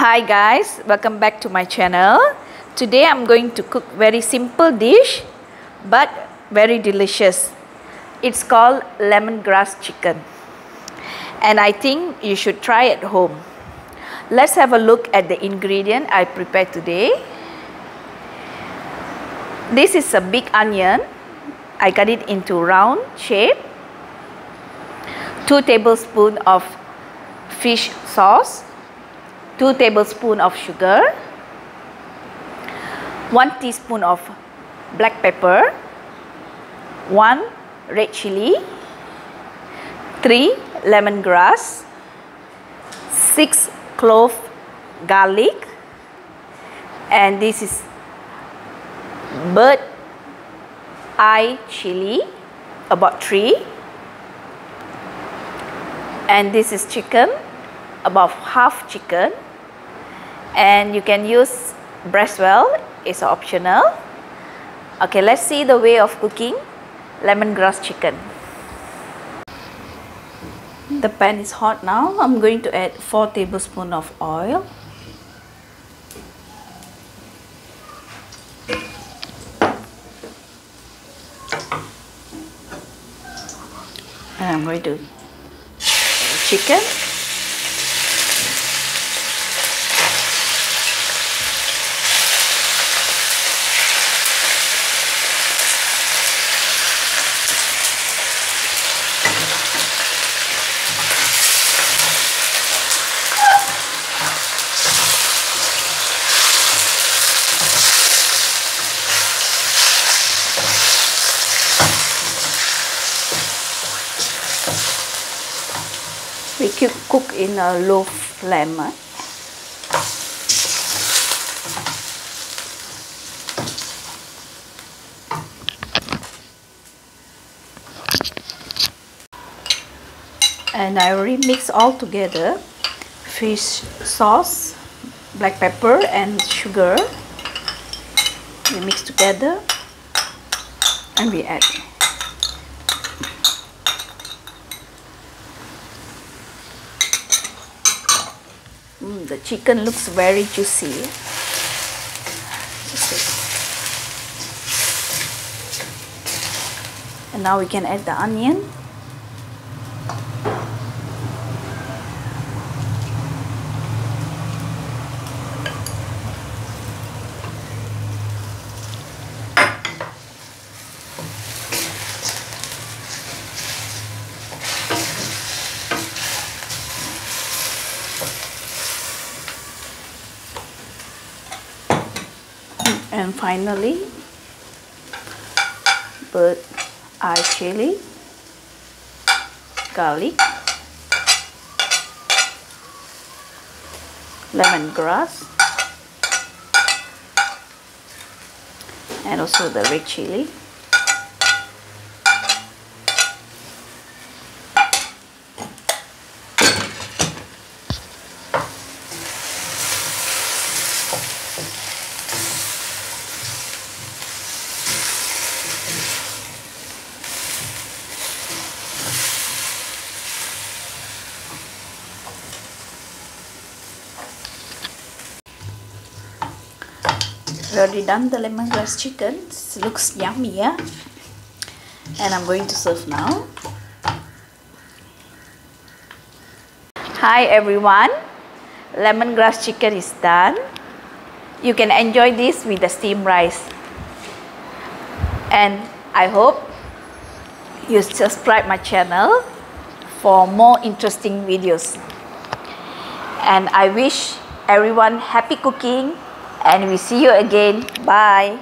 Hi guys, welcome back to my channel. Today I'm going to cook very simple dish but very delicious. It's called lemongrass chicken. And I think you should try at home. Let's have a look at the ingredient I prepared today. This is a big onion. I cut it into round shape. 2 tablespoons of fish sauce 2 tablespoon of sugar, 1 teaspoon of black pepper, 1 red chili, 3 lemongrass, 6 clove garlic and this is bird eye chili about 3 and this is chicken about half chicken and you can use breastwell it's optional. Okay let's see the way of cooking lemongrass chicken. The pan is hot now. I'm going to add 4 tablespoons of oil. And i'm going to chicken we cook in a low flame eh? and I already mix all together fish sauce black pepper and sugar we mix together and we add Mm, the chicken looks very juicy. And now we can add the onion. And finally bird eye chili garlic lemongrass and also the red chili already done the lemongrass chicken. It looks yummy yeah? And I'm going to serve now. Hi everyone. Lemongrass chicken is done. You can enjoy this with the steamed rice. And I hope you subscribe my channel for more interesting videos. And I wish everyone happy cooking and we see you again. Bye